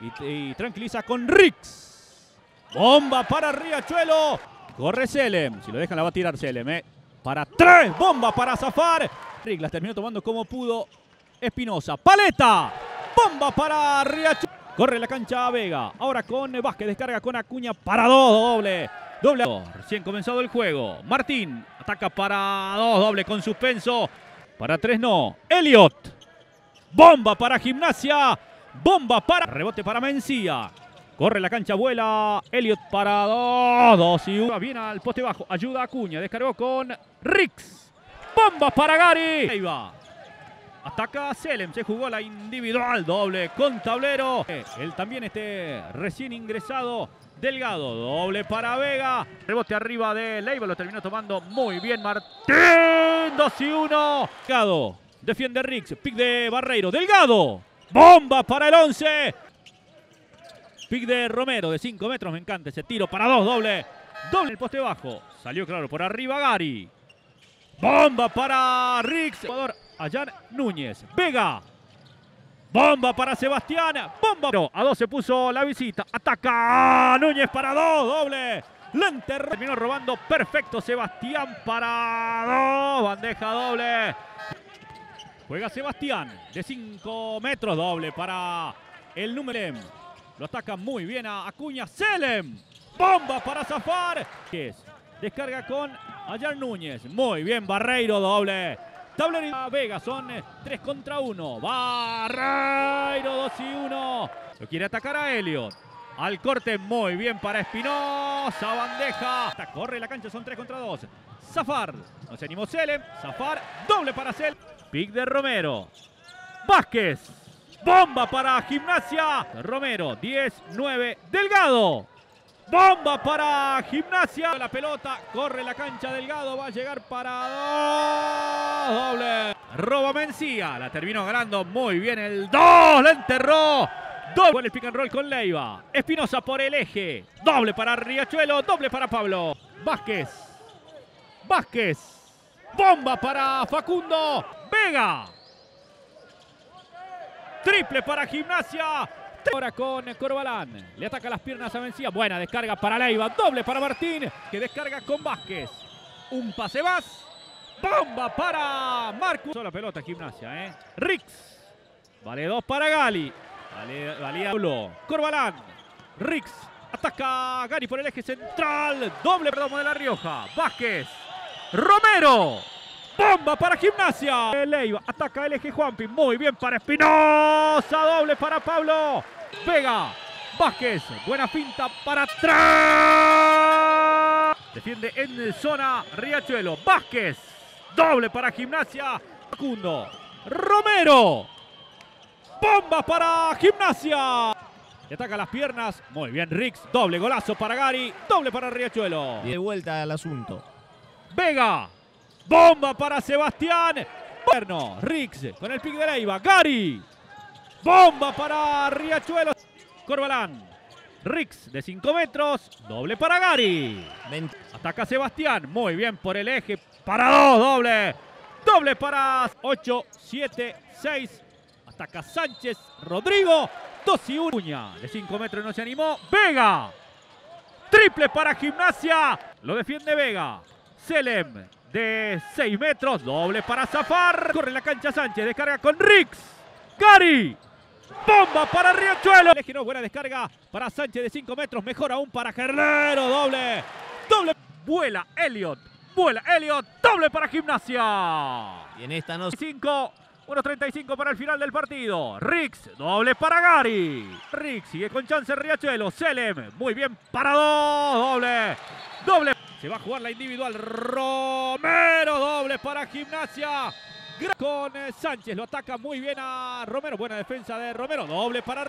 y, tranquiliza con Rix. Bomba para Riachuelo. Corre Selem. Si lo dejan la va a tirar Selem. eh. Para tres. Bomba para zafar. Rick las terminó tomando como pudo. Espinosa. Paleta. Bomba para Riachuelo. Corre la cancha Vega. Ahora con Vázquez. Descarga con Acuña para dos. Doble. Doble. Recién comenzado el juego. Martín. Ataca para dos. Doble con suspenso. Para tres no. Elliot. Bomba para Gimnasia. Bomba para. Rebote para Mencía. Corre la cancha, vuela. Elliot para dos. Dos y uno. Viene al poste bajo. Ayuda a Acuña. Descargó con Rix. Bomba para Gary. Ahí va. Ataca Selem. Se jugó la individual. Doble con tablero. Él también este recién ingresado. Delgado. Doble para Vega. Rebote arriba de Leiva. Lo terminó tomando muy bien Martín. 2 y 1. Delgado. Defiende Rix. Pick de Barreiro. Delgado. Bomba para el 11. Pick de Romero de 5 metros. Me encanta ese tiro para dos. Doble. Doble el poste bajo. Salió claro por arriba Gary. Bomba para Rix. Jugador Ayan Núñez. Vega. Bomba para Sebastián. Bomba. A dos se puso la visita. Ataca Núñez para dos. Doble. La enterró. Terminó robando perfecto Sebastián para dos. Bandeja doble. Juega Sebastián de 5 metros. Doble para el número. Lo ataca muy bien a Acuña. Selem. Bomba para zafar. Descarga con Ayar Núñez. Muy bien, Barreiro, doble. Tablero Vega son 3 contra 1. Barreiro, 2 y 1. Lo quiere atacar a Elliot. Al corte, muy bien para Espinosa. Bandeja. Corre la cancha, son 3 contra 2. Zafar. No se animó Selem. Zafar. Doble para Selem. Pick de Romero. Vázquez. Bomba para Gimnasia. Romero, 10, 9. Delgado. Bomba para Gimnasia. La pelota, corre la cancha Delgado, va a llegar para dos. Doble. Roba Mencía, la terminó ganando muy bien el 2. La enterró. Doble el pick and roll con Leiva. Espinosa por el eje. Doble para Riachuelo, doble para Pablo. Vázquez. Vázquez. Bomba para Facundo. Vega. Triple para Gimnasia. Ahora con Corbalán. Le ataca las piernas a Mencía. Buena descarga para Leiva. Doble para Martín. Que descarga con Vázquez. Un pase más. Bomba para Marcus. La pelota Gimnasia, ¿eh? Rix. Vale dos para Gali. Vale, valía. Corbalán. Rix. Ataca Gary por el eje central. Doble perdón de La Rioja. Vázquez. Romero. Bomba para Gimnasia. Leiva ataca el eje Juanpi. Muy bien para Espinosa. Doble para Pablo. Vega. Vázquez. Buena finta para atrás. Defiende en zona Riachuelo. Vázquez. Doble para Gimnasia. Facundo. Romero. Bomba para Gimnasia. Le ataca las piernas. Muy bien Rix. Doble golazo para Gary. Doble para Riachuelo. De vuelta al asunto. Vega. Bomba para Sebastián. Bueno, Rix con el pick de Leiva. Gary. Bomba para Riachuelo. Corbalán. Rix de 5 metros. Doble para Gary. Ataca Sebastián. Muy bien por el eje. Para dos. Doble. Doble para 8, 7, 6. Ataca Sánchez. Rodrigo. 2 y 1. De 5 metros no se animó. Vega. Triple para Gimnasia. Lo defiende Vega. Selem de 6 metros. Doble para Zafar. Corre la cancha Sánchez. Descarga con Rix. Gary. Bomba para Riachuelo. Eje no, buena descarga para Sánchez de 5 metros. Mejor aún para Gerlero. Doble. Doble. Vuela Elliot. Vuela Elliot. Doble para Gimnasia. Y en esta no 5. 1.35 para el final del partido. Rix, doble para Gary. Rix sigue con chance Riachuelo. Selem, muy bien para dos. Doble. Doble. Se va a jugar la individual. Romero, doble para Gimnasia. Con eh, Sánchez, lo ataca muy bien a Romero. Buena defensa de Romero. Doble para